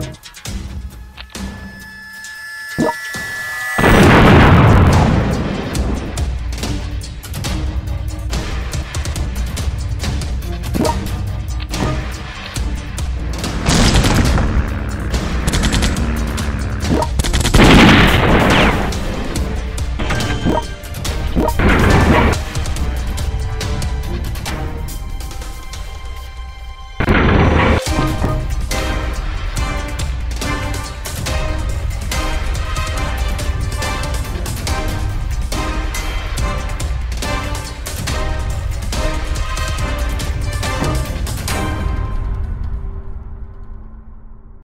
time.